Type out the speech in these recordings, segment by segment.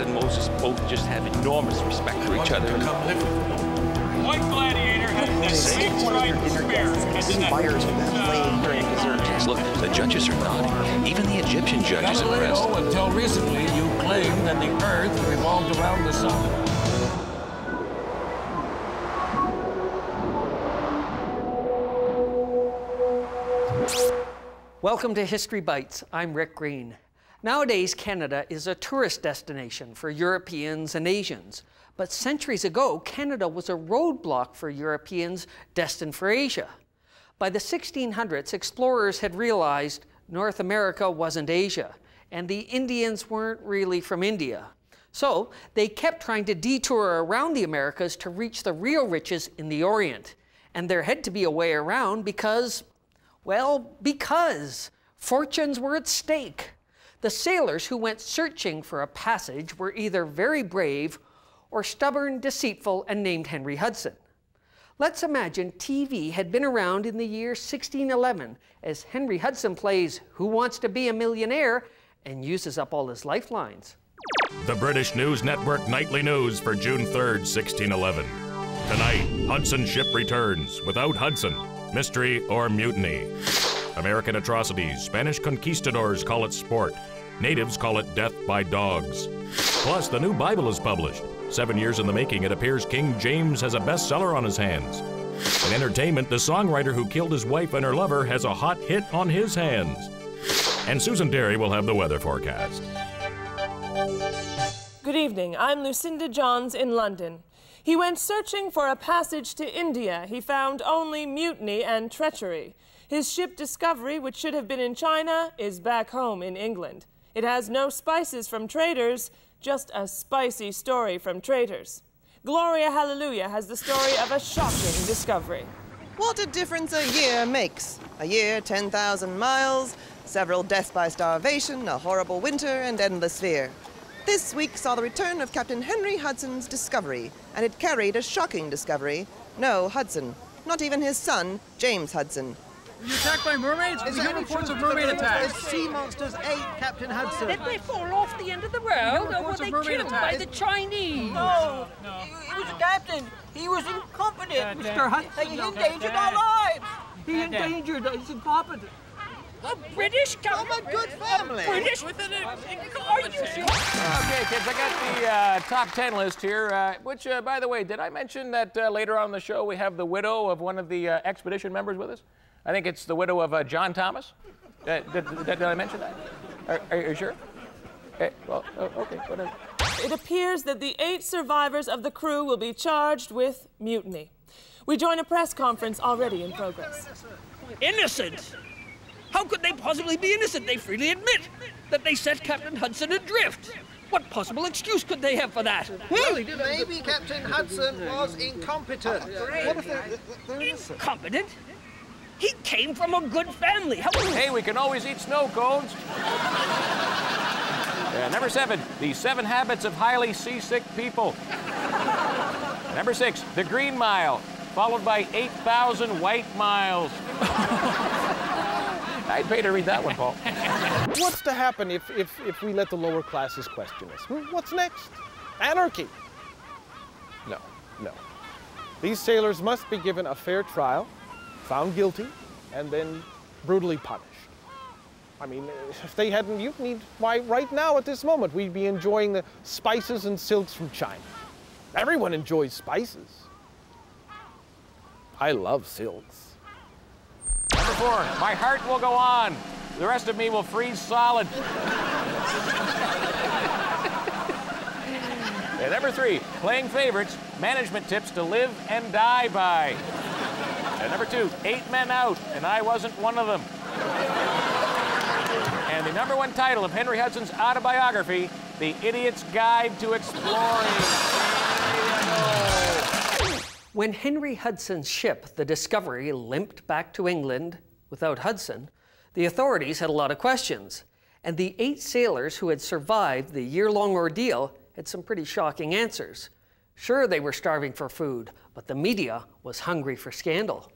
God and Moses both just have enormous respect for each other. White Gladiator has that big striped spear. Inspires with that flame during dessert. Look, the judges are nodding. Even the Egyptian judge is impressed. Until recently, you claimed that the Earth revolved around the sun. Welcome to History Bites. I'm Rick Green. Nowadays, Canada is a tourist destination for Europeans and Asians. But centuries ago, Canada was a roadblock for Europeans destined for Asia. By the 1600s, explorers had realized North America wasn't Asia, and the Indians weren't really from India. So they kept trying to detour around the Americas to reach the real riches in the Orient. And there had to be a way around because, well, because fortunes were at stake. The sailors who went searching for a passage were either very brave or stubborn, deceitful, and named Henry Hudson. Let's imagine TV had been around in the year 1611 as Henry Hudson plays Who Wants to Be a Millionaire and uses up all his lifelines. The British News Network Nightly News for June 3rd, 1611. Tonight, Hudson's ship returns without Hudson. Mystery or mutiny. American atrocities. Spanish conquistadors call it sport. Natives call it death by dogs. Plus, the new Bible is published. Seven years in the making, it appears King James has a bestseller on his hands. In entertainment, the songwriter who killed his wife and her lover has a hot hit on his hands. And Susan Derry will have the weather forecast. Good evening. I'm Lucinda Johns in London. He went searching for a passage to India. He found only mutiny and treachery. His ship Discovery, which should have been in China, is back home in England. It has no spices from traders, just a spicy story from traitors. Gloria Hallelujah has the story of a shocking discovery. What a difference a year makes. A year, 10,000 miles, several deaths by starvation, a horrible winter, and endless fear. This week saw the return of Captain Henry Hudson's discovery, and it carried a shocking discovery. No Hudson, not even his son, James Hudson. Were you attacked by mermaids? We hear reports of mermaid attacks. Sea monsters ate Captain Hudson. Did they fall off the end of the world, or were they killed by the Chinese? No, no. He, he was a captain. He was incompetent. Mr. Hudson. He endangered our lives. He endangered. us. He's incompetent. A British captain? From a good family. British with an... Are you sure? Okay, kids, I got the uh, top 10 list here, uh, which, uh, by the way, did I mention that uh, later on in the show we have the widow of one of the uh, expedition members with us? I think it's the widow of uh, John Thomas. Uh, did, did, did, I mention that? Are, are you sure? Okay, well, oh, okay, whatever. It appears that the eight survivors of the crew will be charged with mutiny. We join a press conference already in progress. Innocent? How could they possibly be innocent? They freely admit that they set Captain Hudson adrift. What possible excuse could they have for that? Hmm? Well, maybe Captain Hudson was incompetent. What if they're, they're incompetent? He came from a good family. How hey, we can always eat snow cones. Uh, number seven, the seven habits of highly seasick people. number six, the Green Mile, followed by 8,000 white miles. I'd pay to read that one, Paul. What's to happen if, if, if we let the lower classes question us? What's next? Anarchy? No, no. These sailors must be given a fair trial, found guilty, and then brutally punished. I mean, if they hadn't mutinied, why, right now at this moment, we'd be enjoying the spices and silks from China. Everyone enjoys spices. I love silks. Number four, my heart will go on. The rest of me will freeze solid. and number three, playing favorites, management tips to live and die by. And number two, eight men out, and I wasn't one of them. and the number one title of Henry Hudson's autobiography, The Idiot's Guide to Exploring. When Henry Hudson's ship, the Discovery, limped back to England without Hudson, the authorities had a lot of questions. And the eight sailors who had survived the year long ordeal had some pretty shocking answers. Sure, they were starving for food, but the media was hungry for scandal.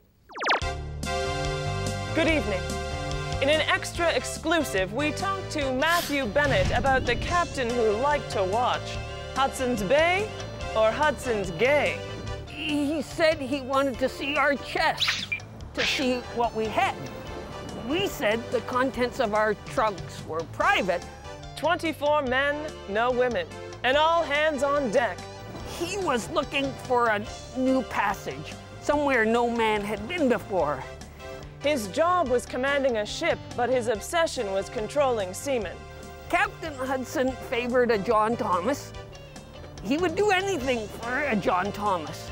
Good evening. In an extra exclusive, we talked to Matthew Bennett about the captain who liked to watch. Hudson's Bay or Hudson's Gay? He said he wanted to see our chests, to see what we had. We said the contents of our trunks were private. 24 men, no women, and all hands on deck. He was looking for a new passage, somewhere no man had been before. His job was commanding a ship, but his obsession was controlling seamen. Captain Hudson favored a John Thomas. He would do anything for a John Thomas.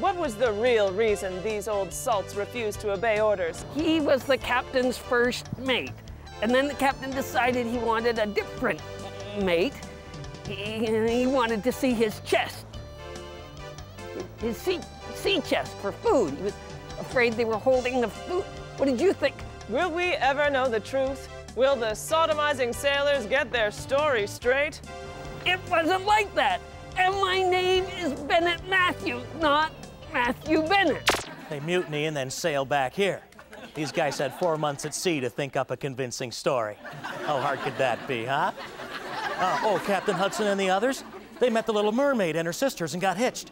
What was the real reason these old salts refused to obey orders? He was the captain's first mate. And then the captain decided he wanted a different mate. He, he wanted to see his chest, his sea, sea chest for food. He was afraid they were holding the food. What did you think? Will we ever know the truth? Will the sodomizing sailors get their story straight? It wasn't like that. And my name is Bennett Matthew, not Matthew Bennett. They mutiny and then sail back here. These guys had four months at sea to think up a convincing story. How hard could that be, huh? Uh, oh, Captain Hudson and the others? They met the little mermaid and her sisters and got hitched.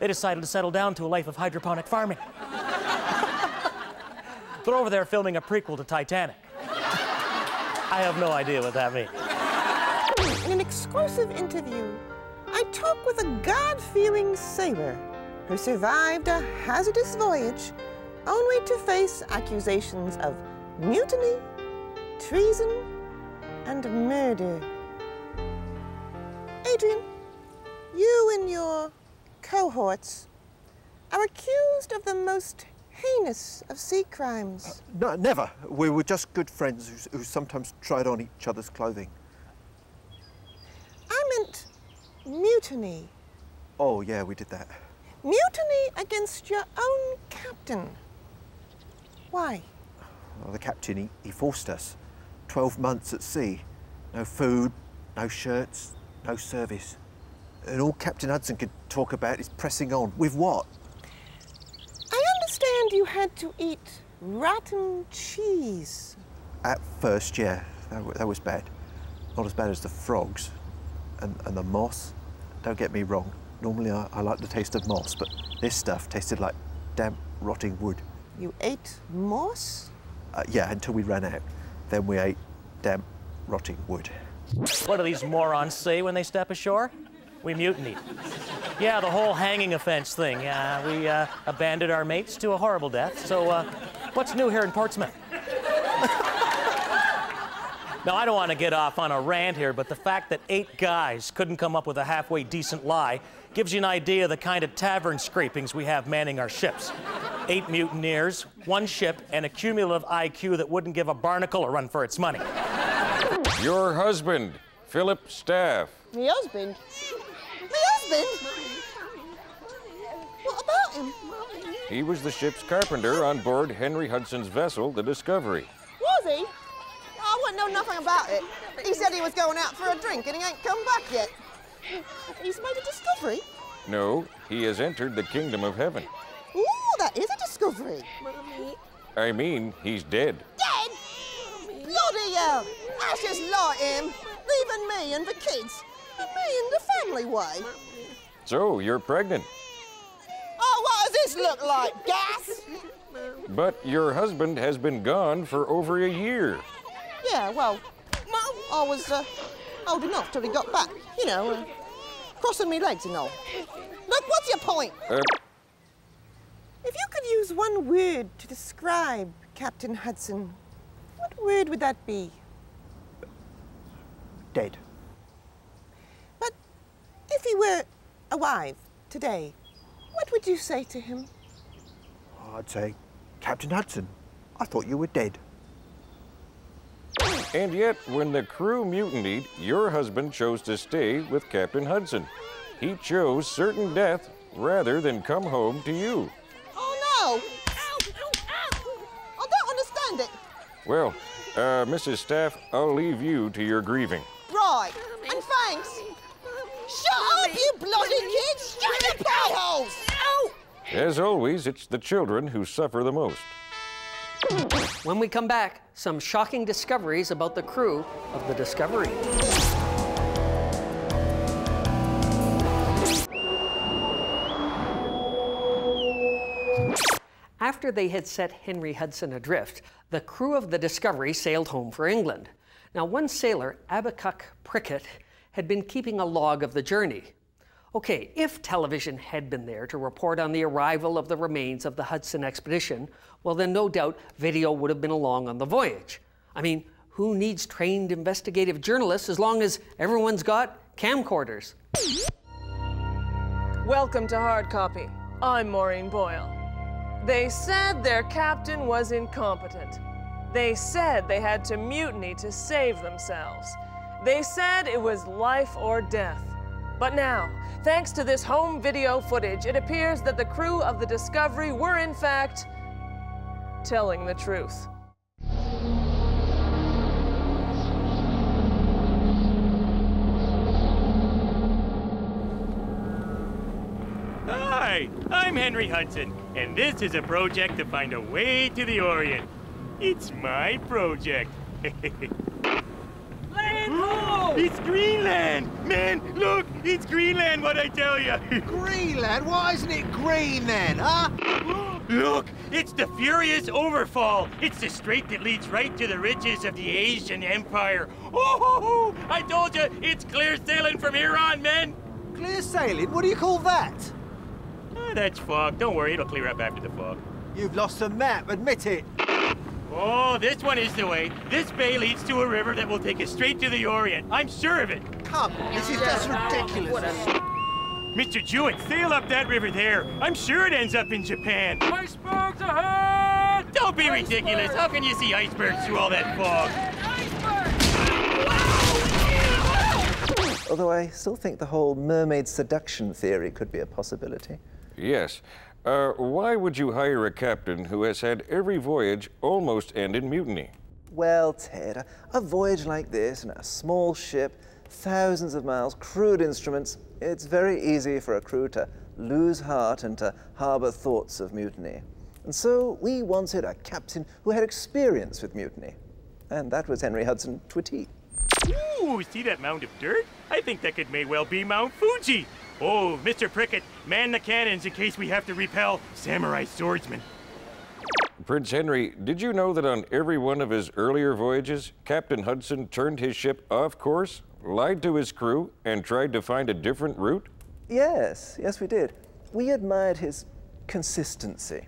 They decided to settle down to a life of hydroponic farming. They're over there filming a prequel to Titanic. I have no idea what that means. In an exclusive interview, I talk with a God-fearing sailor who survived a hazardous voyage only to face accusations of mutiny, treason, and murder. Adrian, you and your cohorts are accused of the most heinous of sea crimes. Uh, no, never. We were just good friends who, who sometimes tried on each other's clothing. I meant mutiny. Oh, yeah, we did that. Mutiny against your own captain. Why? Well, the captain, he, he forced us. Twelve months at sea. No food, no shirts, no service. And all Captain Hudson could talk about is pressing on. With what? I understand you had to eat rotten cheese. At first, yeah, that, that was bad. Not as bad as the frogs and, and the moss. Don't get me wrong. Normally, I, I like the taste of moss, but this stuff tasted like damp, rotting wood. You ate moss? Uh, yeah, until we ran out. Then we ate damp, rotting wood. What do these morons say when they step ashore? We mutinied. Yeah, the whole hanging offense thing. Yeah, we uh, abandoned our mates to a horrible death. So, uh, what's new here in Portsmouth? now, I don't want to get off on a rant here, but the fact that eight guys couldn't come up with a halfway decent lie gives you an idea of the kind of tavern scrapings we have manning our ships. Eight mutineers, one ship, and a cumulative IQ that wouldn't give a barnacle a run for its money. Your husband, Philip Staff. My husband? Husband? What about him? He was the ship's carpenter on board Henry Hudson's vessel, the Discovery. Was he? I wouldn't know nothing about it. He said he was going out for a drink and he ain't come back yet. He's made a discovery? No, he has entered the kingdom of heaven. Ooh, that is a discovery. I mean, he's dead. Dead? Bloody hell! Just like him. Leaving me and the kids. And me and the family way. So, you're pregnant. Oh, what does this look like? Gas? But your husband has been gone for over a year. Yeah, well, I was uh, old enough till he got back. You know, uh, crossing me legs and all. Look, what's your point? Uh, If you could use one word to describe Captain Hudson, what word would that be? Dead. But if he were alive today, what would you say to him? I'd say, Captain Hudson, I thought you were dead. and yet, when the crew mutinied, your husband chose to stay with Captain Hudson. He chose certain death rather than come home to you. Oh no! I don't understand it. Well, uh, Mrs. Staff, I'll leave you to your grieving. Right, and thanks. Shut up, you bloody kids! Shut your pie holes! As always, it's the children who suffer the most. When we come back, some shocking discoveries about the crew of the Discovery. After they had set Henry Hudson adrift, the crew of the Discovery sailed home for England. Now, one sailor, Abacuk Prickett, had been keeping a log of the journey. Okay, if television had been there to report on the arrival of the remains of the Hudson expedition, well, then no doubt video would have been along on the voyage. I mean, who needs trained investigative journalists as long as everyone's got camcorders? Welcome to Hard Copy. I'm Maureen Boyle. They said their captain was incompetent. They said they had to mutiny to save themselves. They said it was life or death. But now, thanks to this home video footage, it appears that the crew of the Discovery were in fact telling the truth. Hi, I'm Henry Hudson, and this is a project to find a way to the Orient. It's my project. It's Greenland! Man, look, it's Greenland, what I tell you! Greenland? Why isn't it green then, huh? Look, it's the Furious Overfall. It's the strait that leads right to the riches of the Asian Empire. Oh, I told you, it's clear sailing from here on, men. Clear sailing? What do you call that? Oh, that's fog. Don't worry, it'll clear up after the fog. You've lost the map, admit it. Oh, this one is the way. This bay leads to a river that will take us straight to the Orient. I'm sure of it. Come on, this is just ridiculous. Mr. Jewett, sail up that river there. I'm sure it ends up in Japan. Icebergs ahead! Don't be ridiculous. How can you see icebergs through all that fog? Icebergs! Although I still think the whole mermaid seduction theory could be a possibility. Yes. Uh, why would you hire a captain who has had every voyage almost end in mutiny? Well, Ted, a, a voyage like this in a small ship, thousands of miles, crude instruments, it's very easy for a crew to lose heart and to harbor thoughts of mutiny. And so we wanted a captain who had experience with mutiny. And that was Henry Hudson Twitty. Ooh, see that mound of dirt? I think that could may well be Mount Fuji. Oh, Mr. Prickett, man the cannons in case we have to repel samurai swordsmen. Prince Henry, did you know that on every one of his earlier voyages, Captain Hudson turned his ship off course, lied to his crew, and tried to find a different route? Yes, yes, we did. We admired his consistency.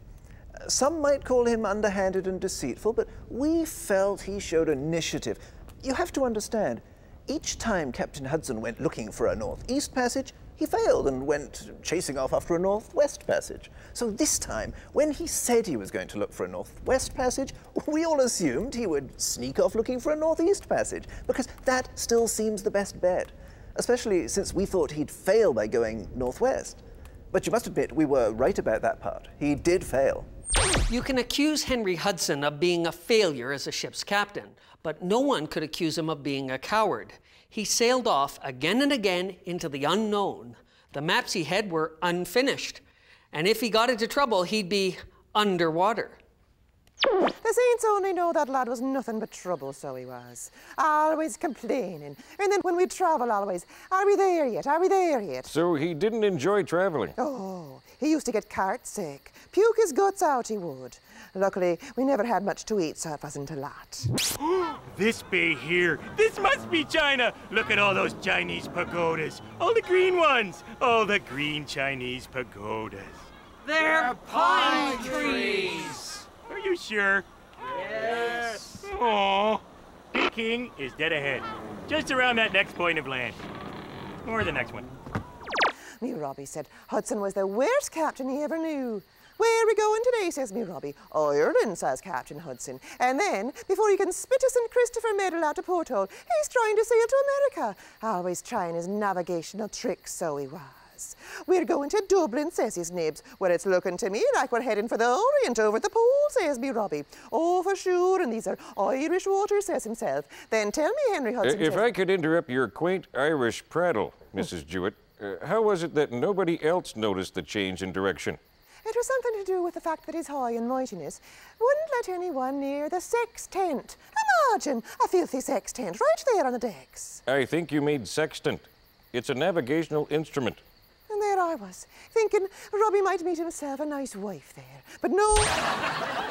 Some might call him underhanded and deceitful, but we felt he showed initiative. You have to understand, each time Captain Hudson went looking for a northeast passage, he failed and went chasing off after a northwest passage. So this time, when he said he was going to look for a northwest passage, we all assumed he would sneak off looking for a northeast passage, because that still seems the best bet, especially since we thought he'd fail by going northwest. But you must admit, we were right about that part. He did fail. You can accuse Henry Hudson of being a failure as a ship's captain, but no one could accuse him of being a coward. He sailed off again and again into the unknown. The maps he had were unfinished, and if he got into trouble, he'd be underwater. The saints only know that lad was nothing but trouble, so he was. Always complaining. And then when we travel, always, are we there yet? Are we there yet? So he didn't enjoy traveling. Oh, he used to get cart sick. Puke his guts out, he would. Luckily, we never had much to eat, so it wasn't a lot. this bay here, this must be China. Look at all those Chinese pagodas. All the green ones. All the green Chinese pagodas. They're pine trees. Are you sure? Yes. Aww. King is dead ahead. Just around that next point of land. Or the next one. Me Robbie said Hudson was the worst captain he ever knew. Where are we going today, says me Robbie. Ireland, says Captain Hudson. And then, before he can spit a St. Christopher medal out a porthole, he's trying to sail to America. Always trying his navigational tricks, so he was. We're going to Dublin, says his nibs. Well, it's looking to me like we're heading for the Orient over the pole, says me Robbie. Oh, for sure, and these are Irish waters, says himself. Then tell me, Henry Hudson. If I could interrupt your quaint Irish prattle, Mrs. Jewett, uh, how was it that nobody else noticed the change in direction? It was something to do with the fact that His High and Mightiness wouldn't let anyone near the sex tent. Imagine a filthy sex tent right there on the decks. I think you mean sextant. It's a navigational instrument. There I was, thinking Robbie might meet himself a nice wife there. But no.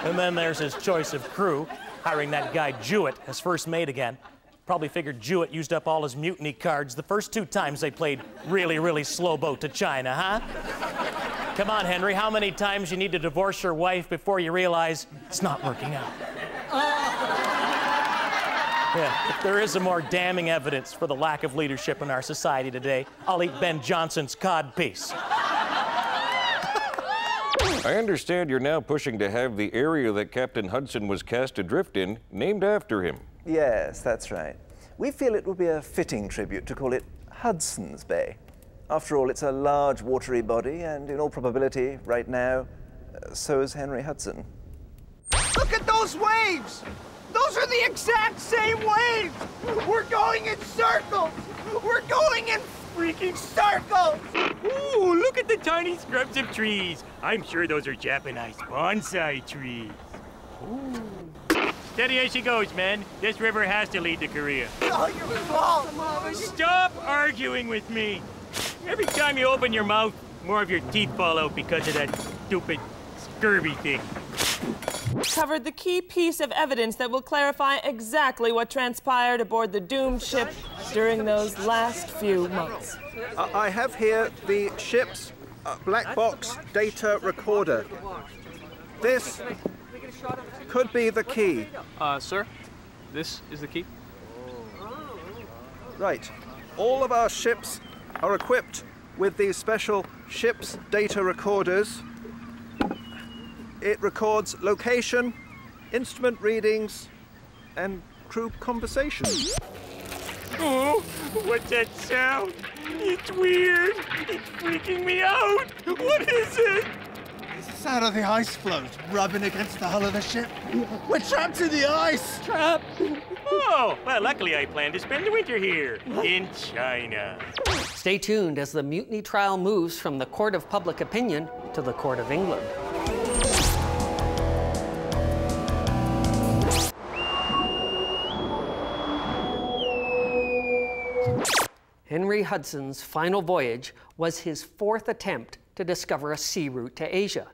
And then there's his choice of crew, hiring that guy Jewett as first mate again. Probably figured Jewett used up all his mutiny cards the first two times they played really, really slow boat to China, huh? Come on, Henry, how many times you need to divorce your wife before you realize it's not working out? Yeah, if there is a more damning evidence for the lack of leadership in our society today, I'll eat Ben Johnson's cod piece. I understand you're now pushing to have the area that Captain Hudson was cast adrift in named after him. Yes, that's right. We feel it would be a fitting tribute to call it Hudson's Bay. After all, it's a large watery body, and in all probability, right now, uh, so is Henry Hudson. Look at those waves! Those are the exact same waves! We're going in circles! We're going in freaking circles! Ooh, look at the tiny scrubs of trees. I'm sure those are Japanese bonsai trees. Ooh. Steady as she goes, man. This river has to lead to Korea. Oh, your fault! Stop arguing with me. Every time you open your mouth, more of your teeth fall out because of that stupid scurvy thing. Covered the key piece of evidence that will clarify exactly what transpired aboard the doomed ship during those last few months. Uh, I have here the ship's uh, black box data recorder. This could be the key. Uh, sir, this is the key. Right. All of our ships are equipped with these special ship's data recorders. It records location, instrument readings, and crew conversations. Oh, what's that sound? It's weird. It's freaking me out. What is it? It's the sound of the ice floes rubbing against the hull of the ship. We're trapped in the ice! Trapped? Oh, well, luckily I plan to spend the winter here in China. Stay tuned as the mutiny trial moves from the court of public opinion to the court of England. Hudson's final voyage was his fourth attempt to discover a sea route to Asia.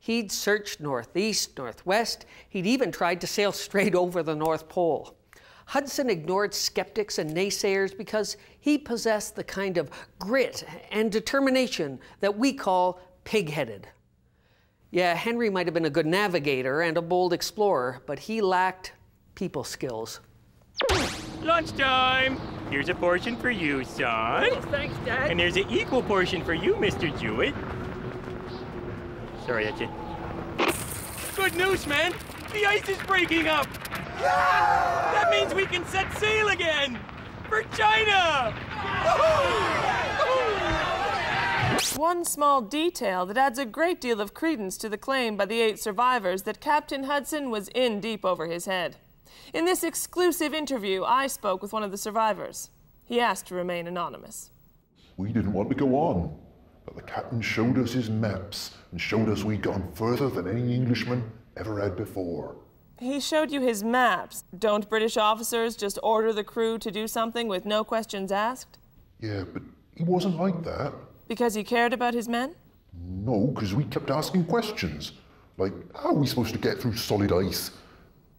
He'd searched northeast, northwest, he'd even tried to sail straight over the North Pole. Hudson ignored skeptics and naysayers because he possessed the kind of grit and determination that we call pig-headed. Yeah, Henry might have been a good navigator and a bold explorer, but he lacked people skills. Lunchtime! Here's a portion for you, son. Oh, thanks, Dad. And there's an equal portion for you, Mr. Jewett. Sorry, that's it. Good news, man! The ice is breaking up! Yeah! That means we can set sail again! For China! One small detail that adds a great deal of credence to the claim by the eight survivors that Captain Hudson was in deep over his head. In this exclusive interview, I spoke with one of the survivors. He asked to remain anonymous. We didn't want to go on, but the captain showed us his maps and showed us we'd gone further than any Englishman ever had before. He showed you his maps. Don't British officers just order the crew to do something with no questions asked? Yeah, but he wasn't like that. Because he cared about his men? No, because we kept asking questions. Like, how are we supposed to get through solid ice?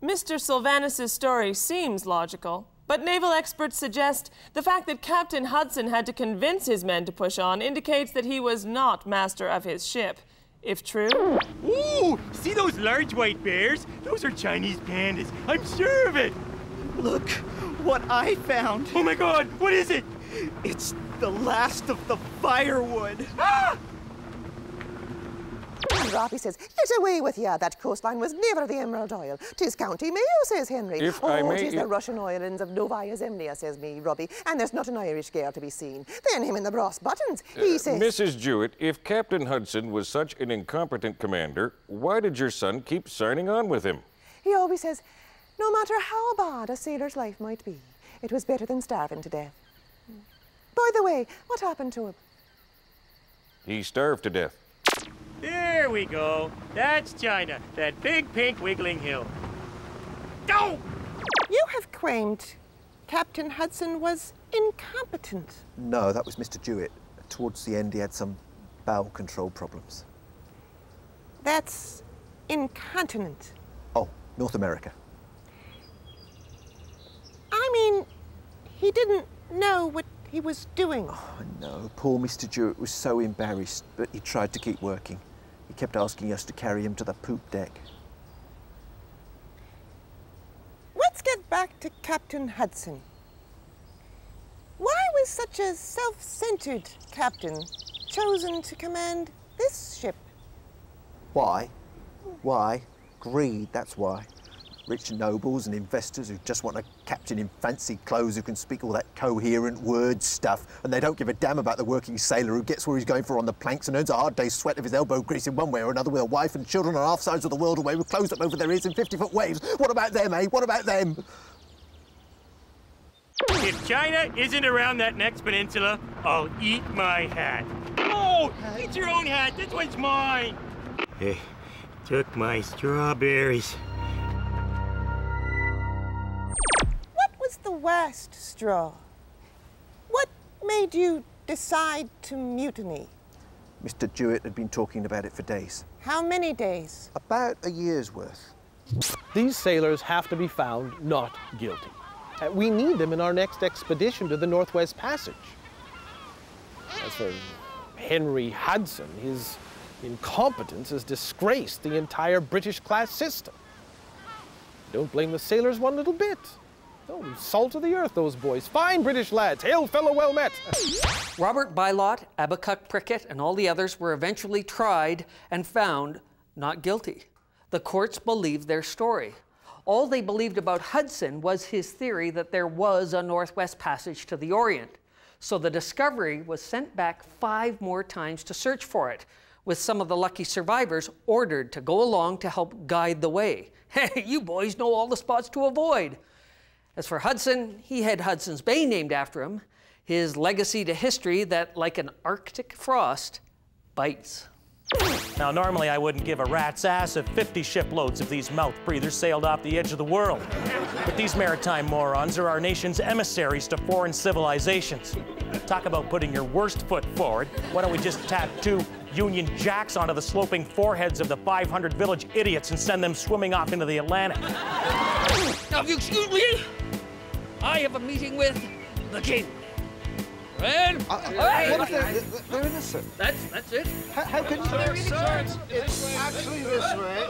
Mr. Sylvanus' story seems logical, but naval experts suggest the fact that Captain Hudson had to convince his men to push on indicates that he was not master of his ship. If true. Ooh, see those large white bears? Those are Chinese pandas. I'm sure of it. Look what I found. Oh my god, what is it? It's the last of the firewood. Ah! And Robbie says, Get away with ya, that coastline was never the Emerald Isle. Tis County Mayo, says Henry. If oh, I may- tis the Russian islands of Novaya Zemlya, says me, Robbie. And there's not an Irish girl to be seen. Then him in the brass buttons, he Uh, says... Mrs. Jewett, if Captain Hudson was such an incompetent commander, why did your son keep signing on with him? He always says, no matter how bad a sailor's life might be, it was better than starving to death. By the way, what happened to him? He starved to death. There we go. That's China, that big pink wiggling hill. Go! You have claimed Captain Hudson was incompetent. No, that was Mr. Jewett. Towards the end, he had some bowel control problems. That's incontinent. Oh, North America. I mean, he didn't know what he was doing. Oh, no, poor Mr. Jewett was so embarrassed, but he tried to keep working. He kept asking us to carry him to the poop deck. Let's get back to Captain Hudson. Why was such a self-centered captain chosen to command this ship? Why? Why? Greed, that's why. Rich nobles and investors who just want a captain in fancy clothes who can speak all that coherent word stuff, and they don't give a damn about the working sailor who gets where he's going for on the planks and earns a hard day's sweat of his elbow grease in one way or another with a wife and children on half sides of the world away with clothes up over their ears in 50-foot waves. What about them, eh? What about them? If China isn't around that next peninsula, I'll eat my hat. Oh, eat your own hat. This one's mine. They took my strawberries. What was the worst straw? What made you decide to mutiny? Mr. Jewett had been talking about it for days. How many days? About a year's worth. These sailors have to be found not guilty. Uh, we need them in our next expedition to the Northwest Passage. As for Henry Hudson, his incompetence has disgraced the entire British class system. Don't blame the sailors one little bit. Oh, salt of the earth, those boys. Fine British lads. Hail, fellow, well met. Robert Bylot, Abacuk Prickett, and all the others were eventually tried and found not guilty. The courts believed their story. All they believed about Hudson was his theory that there was a Northwest Passage to the Orient. So the Discovery was sent back five more times to search for it, with some of the lucky survivors ordered to go along to help guide the way. Hey, you boys know all the spots to avoid. As for Hudson, he had Hudson's Bay named after him, his legacy to history that, like an Arctic frost, bites. Now, normally I wouldn't give a rat's ass if 50 shiploads of these mouth breathers sailed off the edge of the world. But these maritime morons are our nation's emissaries to foreign civilizations. Talk about putting your worst foot forward. Why don't we just tattoo Union Jacks onto the sloping foreheads of the 500 village idiots and send them swimming off into the Atlantic? Now, if you excuse me, I have a meeting with the king. Red? Uh, what if they're, they're innocent? That's, that's it. How, how can you... Sir, it's actually this way.